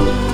world.